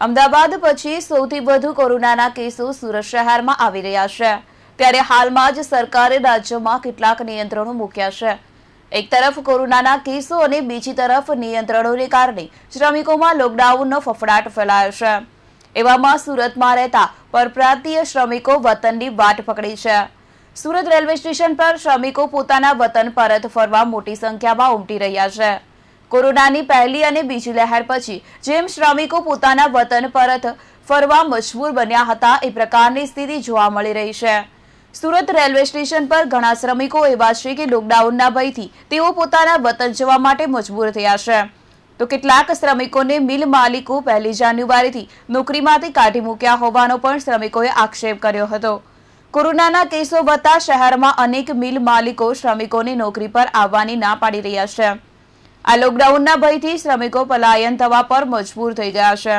અમદાવાદ પછી સૌથી વધુ કોરોનાના કેસો સુરત શહેરમાં આવી રહ્યા છે. ત્યારે હાલમાં જ સરકારે રાજ્યમાં કેટલાક નિયંત્રણો મૂક્યા છે. એક તરફ કોરોનાના કેસો અને બીજી તરફ નિયંત્રણોને કારણે શ્રમિકોમાં લોકડાઉનનો ફફડાટ ફેલાયો છે. એવામાં સુરતમાં રહેતા પરપ્રાંતીય શ્રમિકો વતનની વાટ પકડી છે. સુરત રેલવે સ્ટેશન પર શ્રમિકો પોતાના વતન પરત ફરવા મોટી સંખ્યામાં ઉમટી રહ્યા છે. કોરોનાની પહેલી અને બીજી લહેર પછી જેમ શ્રમિકો પોતાના વતન પરત ફરવા મજબૂર બન્યા હતા એ પ્રકારની સ્થિતિ જોવા મળી રહી છે. સુરત રેલવે સ્ટેશન પર ઘણા શ્રમિકો એવા છે કે લોકડાઉનના ભયથી તેઓ પોતાના વતન જવા માટે મજબૂર થયા છે. તો કેટલાક શ્રમિકોને મિલ માલિકો પહેલી જાન્યુઆરીથી નોકરીમાંથી કાઢી મૂક્યા હોવાનો પણ શ્રમિકોએ આક્ષેપ કર્યો હતો. કોરોનાના કેસો વધતા શહેરમાં અનેક મિલ માલિકો શ્રમિકોની નોકરી પર આવવાની ના પાડી રહ્યા છે. આ લોકડાઉનના ભયથી શ્રમિકો પલાયન થવા પર મજબૂર થઈ ગયા છે.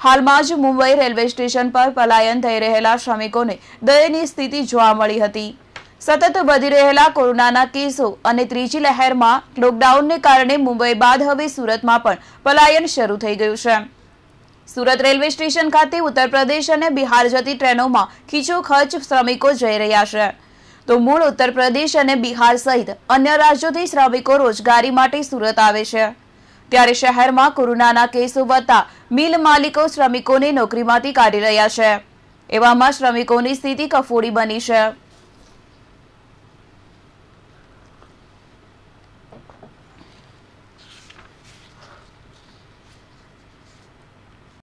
હાલમાં જ મુંબઈ રેલવે સ્ટેશન પર પલાયન થઈ રહેલા શ્રમિકોને દયની સ્થિતિ જોવા મળી હતી. સતત વધી રહેલા કોરોનાના કેસો અને ત્રીજી લહેરમાં લોકડાઉનને કારણે મુંબઈ બાદ હવે સુરતમાં પણ પલાયન શરૂ થઈ ગયું છે. સુરત રેલવે સ્ટેશન ખાતે ઉત્તર પ્રદેશ અને બિહાર જતી ટ્રેનોમાં ખીચોખર્ચ શ્રમિકો જઈ રહ્યા છે. તો મૂળ ઉત્તર પ્રદેશ અને બિહાર સહિત અન્ય રાજ્યોથી શ્રમિકો રોજગારી માટે સુરત આવે છે. ત્યારે શહેરમાં કોરોનાના કેસો વધતા મિલ માલિકો શ્રમિકોને નોકરીમાંથી કાઢી રહ્યા છે. એવામાં શ્રમિકોની સ્થિતિ કફોડી બની છે.